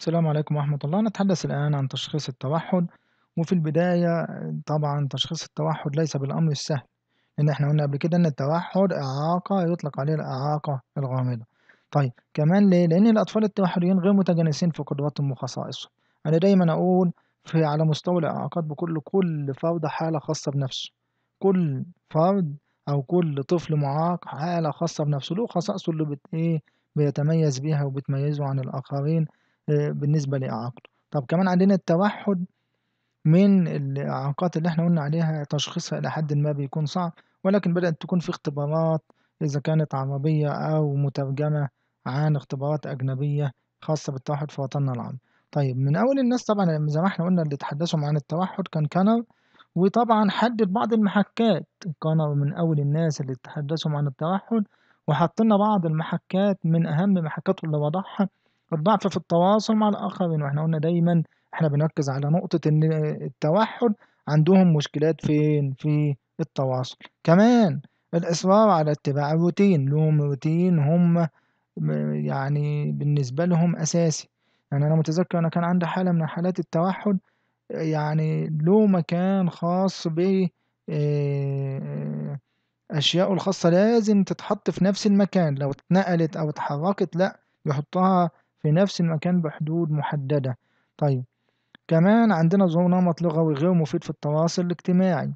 السلام عليكم ورحمة الله، نتحدث الآن عن تشخيص التوحُّد، وفي البداية طبعًا تشخيص التوحُّد ليس بالأمر السهل، لإن إحنا قُلنا قبل كده إن التوحُّد إعاقة يُطلق عليها الإعاقة الغامضة. طيب كمان ليه؟ لإن الأطفال التوحُّديين غير متجانسين في قدراتهم وخصائصهم. أنا دايمًا أقول في على مستوى الإعاقات بكل كل فرد حالة خاصة بنفسه، كل فرد أو كل طفل مُعاق حالة خاصة بنفسه، له خصائصه اللي بت إيه، بيتميز بيها وبتميزه عن الآخرين بالنسبة لإعاقته. طب كمان عندنا التوحُّد من الإعاقات اللي إحنا قُلنا عليها تشخيصها إلى حدٍ ما بيكون صعب، ولكن بدأت تكون في اختبارات إذا كانت عربية أو مترجمة عن اختبارات أجنبية خاصة بالتوحُّد في وطننا العربي. طيب من أول الناس طبعًا زي ما إحنا قُلنا اللي تحدثوا عن التوحُّد كان كَنَر، وطبعًا حدد بعض المحكّات، كَنَر من أول الناس اللي تحدثوا عن التوحُّد، وحط لنا بعض المحكّات من أهم محكّاته اللي وضعها الضعف في التواصل مع الآخرين، وإحنا قُلنا دايمًا إحنا بنركّز على نقطة إن التوحُّد عندهم مشكلات فين؟ في التواصل. كمان الإصرار على اتباع الروتين، لهم روتين هم يعني بالنسبة لهم أساسي. يعني أنا متذكر أنا كان عندي حالة من حالات التوحُّد يعني له مكان خاص ب آآ أشياؤه الخاصة لازم تتحط في نفس المكان، لو اتنقلت أو اتحرّكت لأ، يحطها في نفس المكان بحدود محددة. طيب كمان عندنا ظهور نمط لغوي غير مفيد في التواصل الاجتماعي،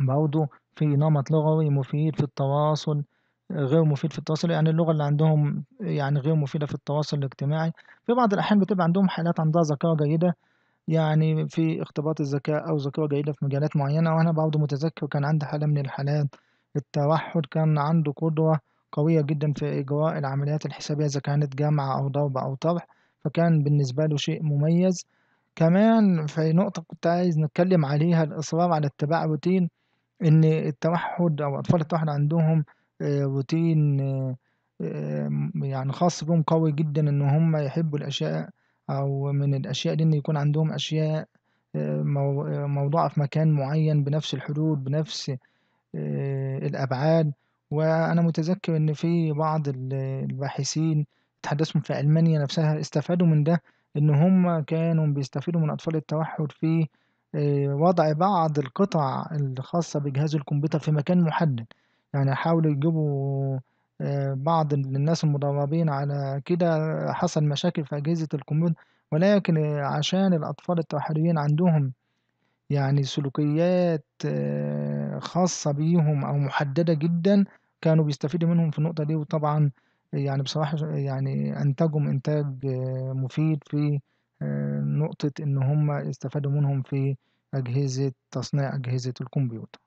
برضه في نمط لغوي مفيد في التواصل غير مفيد في التواصل، يعني اللغة اللي عندهم يعني غير مفيدة في التواصل الاجتماعي. في بعض الأحيان بتبقى عندهم حالات عندها ذاكرة جيدة، يعني في اختبارات الذكاء أو ذاكرة جيدة في مجالات معيّنة، وأنا برضه متذكر كان عندي حالة من الحالات التوحُّد كان عنده قدرة قوية جدًا في إجراء العمليات الحسابية إذا كانت جمع أو ضرب أو طرح، فكان بالنسبة له شيء مميز. كمان في نقطة كنت عايز نتكلّم عليها الإصرار على اتباع روتين، إن التوحُّد أو أطفال التوحُّد عندهم آآ روتين آمم يعني خاص بيهم قوي جدًا إن هم يحبّوا الأشياء أو من الأشياء دي إن يكون عندهم أشياء موضوعة في مكان معيّن بنفس الحدود، بنفس الأبعاد، وأنا متذكر إن في بعض ال الباحثين تحدثوا في ألمانيا نفسها استفادوا من ده، إن هم كانوا بيستفيدوا من أطفال التوحُّد في آآ وضع بعض القطع الخاصة بجهاز الكمبيوتر في مكان محدد، يعني حاولوا يجيبوا آآ بعض الناس المدربين على كده حصل مشاكل في أجهزة الكمبيوتر، ولكن عشان الأطفال التوحُّديين عندهم يعني سلوكيات خاصة بيهم أو محددة جدًا، كانوا بيستفيدوا منهم في النقطة دي، وطبعًا يعني بصراحة يعني أنتجوا إنتاج مفيد في آآ نقطة إن هم استفادوا منهم في أجهزة تصنيع أجهزة الكمبيوتر.